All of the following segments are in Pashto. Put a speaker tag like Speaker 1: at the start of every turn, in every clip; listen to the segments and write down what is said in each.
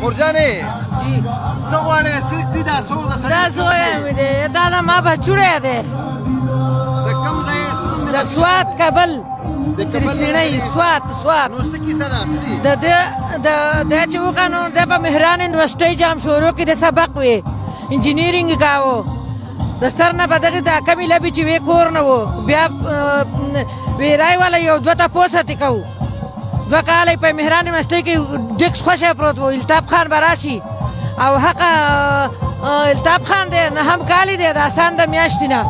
Speaker 1: مورجانې
Speaker 2: جی
Speaker 1: څه غواړې څه دي دا څو د سړي
Speaker 2: دا زوی مې دی دا نه ما بچوړی دی
Speaker 1: د کوم ځای
Speaker 2: د سوات کابل
Speaker 1: سرسینه
Speaker 2: سوات سوات
Speaker 1: نو څه کیسه ده
Speaker 2: د دې د د چې وکانو د په مهران یونیورسيټي جام شروع کې د سبق وي انجینیرینګ کاوه د سر نه بدغه د کمی لبي چې وې کور نه وو بیا ویرای ولا یو دوه تاسو ته کوو دوه کاله په مهران یونیورسټۍ کې ډیکس خوشې پروت و التاب خان به راشي او حق التاب خان دی نه هم کالی دی د اسان د میاشتې نه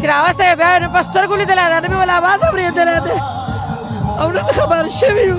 Speaker 2: چې راوسته یې بیا نه په سترګو لیدلی دا نه مې ولا اواز اورېدلی دی او نه
Speaker 1: ته
Speaker 2: خبر شوي یو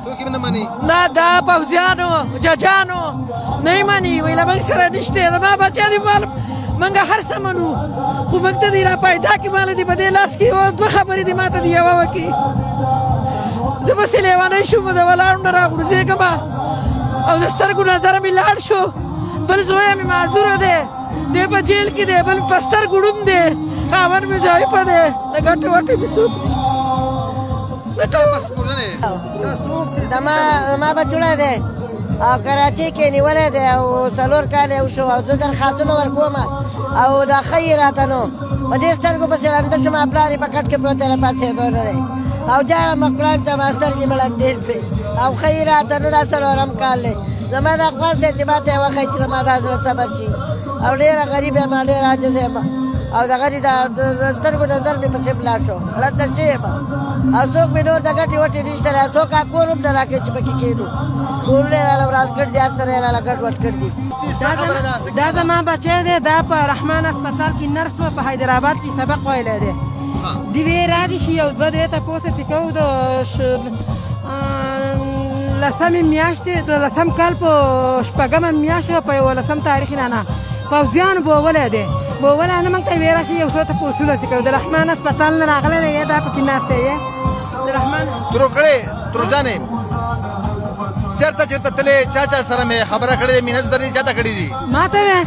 Speaker 1: څوک یې نه مني
Speaker 2: نه دا پوځیانو ججانو نه یې مني وایي له موږ سره نشته زما بچیان یې مال موږ هر څه منو خو موږ ته دې را پیدا کړي مال دې په دې لاس کې یوه دوه خبرې دې ماته دې یوه وکړي زه بس لیوانی شوم د ولاړم نه راغورځېږم او د سترګو نظر مې لاړ شو بل زوی مې معذور دی دی په جیل کې دی بل په سترګو ړوند دی خاوند مې ضعیفه دی د ګټې وټې مې څوک نشته
Speaker 1: دا پس کولنه دا څوک دی
Speaker 3: دا ما ما بچوړه دی او کراچۍ کې نیولې دی او څلور کال یو شو او زه درخواستونه ورکوم او دا ښه یې راته نو په دې سترګو پسې ړنده شوم پلار یې په کټ کې پروت دی را پاڅېدو نه دی او جاړه مه پلار ته ما سترګې مې ړندې شوې او ښه یې راته نه دا څلورم کال دی زما دا خواست دی چې ما ته یې وښیي چې زما دا زړه صبر شي او ډېره غریب یم ډېر عاجز یم او دغه دي د سترګو نظر مې پسې ملا شو ړنده شوې یم او څوک مې نور د ګټې وټې نشته دی څوک کور هم نه راکوي چې پکې کېنو کورونه یې راله وران کړي دي هر سره یې راله ګډ وډ کړي دي
Speaker 2: دا زما بچی دی دا په رحمان هسپتال کې نرس و په حیدرآباد کې سبق ویلی دی دی وی راځي شي یو دوه درې تپوس یې کوو د لسمې میاشتې د لسم کال په شپږمه میاشت په یولسم تاریخ نه نه پوځیانو بوولی دی بوولی نه موږ ته ویې راشي یو څو ته پوسونه چې کوو د رحمان هسپتال نه راغلی دی یا دا پکې ناست دی د رحمان
Speaker 1: تروکړې تروجانې چېرته چېرته تلې چا چا سره مې خبره کړې مینه درې چاته کړې دي
Speaker 2: ما ته وې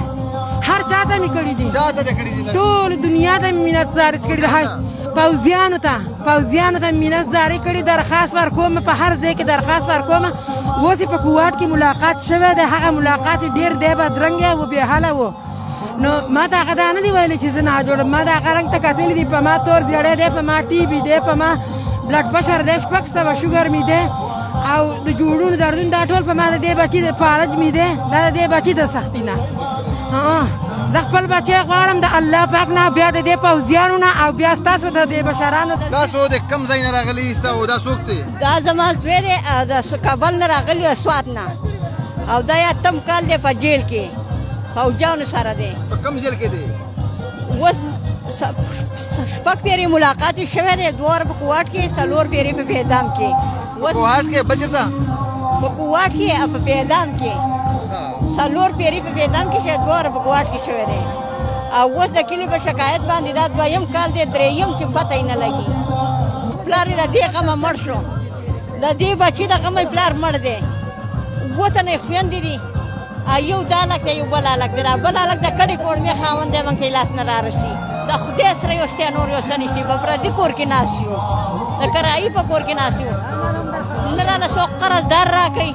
Speaker 2: هر چا ته مې کړې دي
Speaker 1: چا ته دې کړې دي
Speaker 2: ټول دنیا ته مې مینه زارې کړې ده پوځیانو ته پوځیانو ته مینه زارې کړې درخواست ورکوم په هر ځای کې درخواست ورکوم اوس په کوواټ کې ملاقات شوی دی هغه ملاقات ډیر دی بدرنګ او بې حاله و نو ما ته هغه دا نه دی ویلی چې زه ناجوړ ما د هغه رنګ ته کتلی دي په ما تور بیړی دی په ما ټي بي دی په ما بلډ پرشر دی شپږ سوه شوګر مې دی او د جوړونو دردونه دا ټول په ما د دې بچي د فارج مې دی دا د دې بچي د سختي نه زه خپل بچی غواړم د الله پاک نه بیا د دې پوځیانو نه او بیا ستاسو د دې بشرانو
Speaker 1: تاسو د کم ځای نه راغلي یاست او دا څوک دی
Speaker 3: دا زما زوی دی د کابل نه راغلی او سوات نه او دا یا تم کال دی په جیل کې فوجانو سره دی
Speaker 1: په کوم جیل کې دی
Speaker 3: اوس شپږ پیری ملاقات شوه دی دوه په کوټ کې څلور پیری په پیدام کې په
Speaker 1: کوټ کې بچرتا
Speaker 3: په کوټ کې په پیدام کې څلور پیری په پیدام کې شه دوه په کوټ کې شوه دی او اوس د کلي په شکایت باندې دا دویم کال دی درېیم چې پته یې نه لګي پلار یې له دې غمه مړ شو د دې بچي د غمه پلار مړ دی اووه تنه یې خویندې دي یو دا لک دی یو بل لک دی بل لک د کډې کوړمې خاوند دی مونږ لاس نه رارسي د خدای سره یو ستیا نور یو سنې شي په پردي کور کې ناس یو د کرایي په کور کې ناس یو نه راله څوک قرضدار راکوي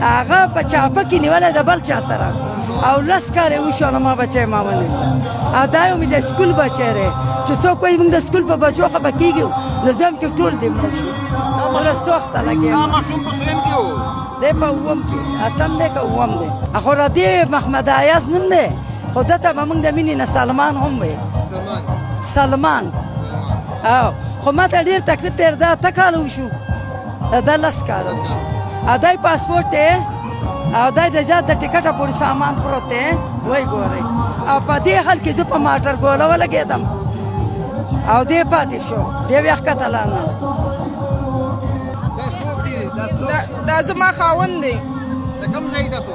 Speaker 2: هغه په چاپه کې نیولې د بل چا سره او لس کاله وشو نو ما بچي ما ونی ا دا یو می د سکول بچی دی چې څوک وایي موږ د سکول په بچو خپه کیږي نو زم چې ټول دې مړ شو مله سوخته لګي
Speaker 1: دا ماشوم په سویم کې و
Speaker 2: دی په ووم کې اتم دی که ووم دی اخو را دی محمد ایاز نوم دی خو ده ته به موږ د مینې نه سلمان هم وي
Speaker 1: سلمان
Speaker 2: او خو ما ته ډېر تکلیف تېر دا اته کاله وشو دا لس کاله وشو
Speaker 4: او دا پاسپورټ دی او دا د جات د ټیکټه پورې سامان پروت دی وای ګورئ او په دې حال کې زه په ماټر ګوله ولګېدم او دې پاتې شو دې بیا ښکته لانه
Speaker 1: دا
Speaker 5: زما خاوند دی
Speaker 1: د کوم ځای تاسو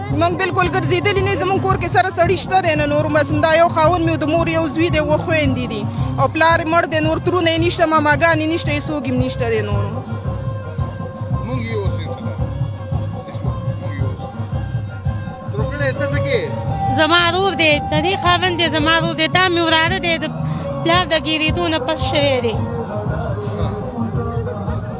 Speaker 5: من بالکل
Speaker 1: ګرځیدلی نه
Speaker 5: زمون کور کې سره سړی شته دی نه نور مسم دا یو خاون میو د مور یو زوی دی و خويندې دي او پلار مړ دی نور ترونه نشته ماماګانې نشته یې سوګیم نشته دی نور
Speaker 1: مونږ یو
Speaker 6: زما رور دی د دې خاوند دی زما رور دی دا مې وراره دی د پلار د ګیریدو نه پس شوی دی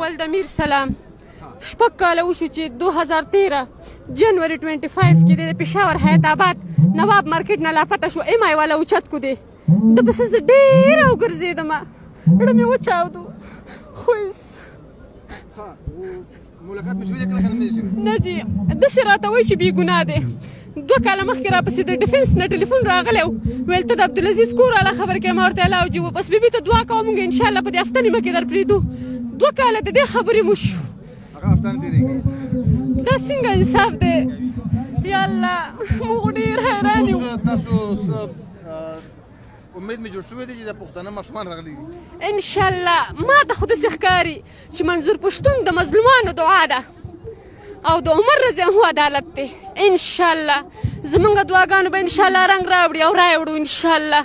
Speaker 7: ولد میر سلام شپږ کاله وشو چې 2013 جنوري 25 کې د پېښور حیات آباد نواب مارکیټ نه لاپته شو ایم آی والا اوچت کو دی د پسې زه ډېر وګرځېدم ړه مې وچاودو خو
Speaker 1: ملاقات مې شوی دی کله کله نه شي
Speaker 7: نه جی داسې راته وایي چې بې ګناه دی دوه کاله مخکې را پسې د ډیفنس نه ټلیفون راغلی و ویل ته د عبدالعزیز کور والا خبر کې ما ورته ویل او جی بس بیبي ته دعا کوه مونږ انشاءالله په دې هفته نیمه کې در پرېږدو دوه کاله د دې خبرې مو شو
Speaker 1: هغه هفته نه تېرېږي
Speaker 7: دا څنګه انصاف دی یا الله موږ ډېر حیران یو
Speaker 1: تاسو امید مې جوړ شوی دی چې د پښتنه ماشومان راغلي دي
Speaker 7: ان شاء الله ما ته خو داسې ښکاري چې منظور پښتون د مظلومانو دعا ده او د عمر رضی الله عدالت دی ان شاء الله زمونږ دعاګانو به ان شاء الله رنگ راوړي او راوړو ان شاء الله